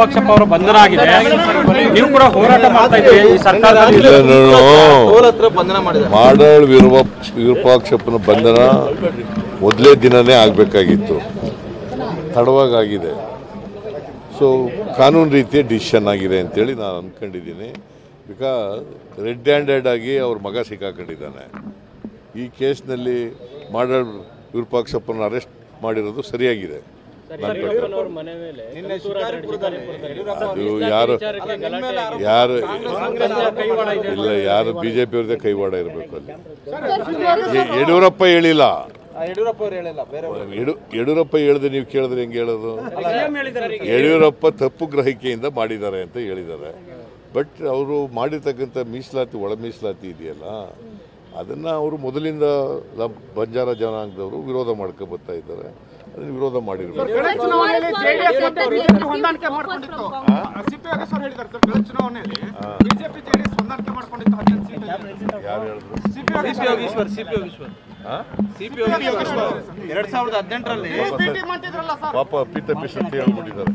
ಪಕ್ಷಪ್ಪ ಅವರ ಬಂಧನ ಆಗಿದೆ ನೀವು ಕೂಡ ಹೋರಾಟ ಮಾಡ್ತಾ ಇದ್ದೀರಿ. ಮಾಡಾಳ್ ವಿರೂಪಾಕ್ಷಪ್ಪನ ಬಂಧನ ಮೊದಲೇ ದಿನನೇ ಆಗಬೇಕಾಗಿತ್ತು. ತಡವಾಗಿದೆ ಸೊ ಕಾನೂನು ರೀತಿಯ ಡಿಸಿಷನ್ ಆಗಿದೆ ಅಂತೇಳಿ ನಾನು ಅಂದ್ಕೊಂಡಿದ್ದೀನಿ ಬಿಕಾಸ್ ರೆಡ್ ಹ್ಯಾಂಡೆಡ್ ಆಗಿ ಅವ್ರ ಮಗ ಸಿಕ್ಕಾಕೊಂಡಿದ್ದಾನೆ. ಈ ಕೇಸ್ನಲ್ಲಿ ಮಾಡಾಳ್ ವಿರೂಪಾಕ್ಷಪ್ಪನ ಅರೆಸ್ಟ್ ಮಾಡಿರೋದು ಸರಿಯಾಗಿದೆ. ಅದು ಯಾರು ಯಾರು ಇಲ್ಲ ಯಾರು ಬಿಜೆಪಿ ಅವ್ರದ್ದೇ ಕೈವಾಡ ಇರಬೇಕು ಅಲ್ಲಿ. ಯಡಿಯೂರಪ್ಪ ಹೇಳಿಲ್ಲ. ಯಡಿಯೂರಪ್ಪ ಅವ್ರು ಹೇಳಿಲ್ಲ ಬೇರೆ ಯಡು ಯಡಿಯೂರಪ್ಪ ಹೇಳಿದ್ರೆ ನೀವು ಕೇಳಿದ್ರೆ ಹೆಂಗೆ ಹೇಳೋದು? ಯಡಿಯೂರಪ್ಪ ತಪ್ಪು ಗ್ರಹಿಕೆಯಿಂದ ಮಾಡಿದ್ದಾರೆ ಅಂತ ಹೇಳಿದ್ದಾರೆ. ಬಟ್ ಅವರು ಮಾಡಿರ್ತಕ್ಕಂಥ ಮೀಸಲಾತಿ ಒಳ ಮೀಸಲಾತಿ ಇದೆಯಲ್ಲ ಅದನ್ನು ಅವರು ಮೊದಲಿಂದ ಬಂಜಾರ ಜನಾಂಗದವರು ವಿರೋಧ ಮಾಡ್ಕೊ ಬರ್ತಾ ಇದ್ದಾರೆ. ಅದನ್ನು ವಿರೋಧ ಮಾಡಿರ್ಬೇಕು ಯಾರು ಹೇಳಿದ್ರು? ಎರಡ್ ಸಾವಿರದ ಹದಿನೆಂಟರಲ್ಲಿ. ಪಾಪ ಪಾಪ ಅಪ್ಪಿತಪ್ಪಿ ಸತ್ಯ ಹೇಳ್ಬಿಟ್ಟಿದ್ದಾರೆ.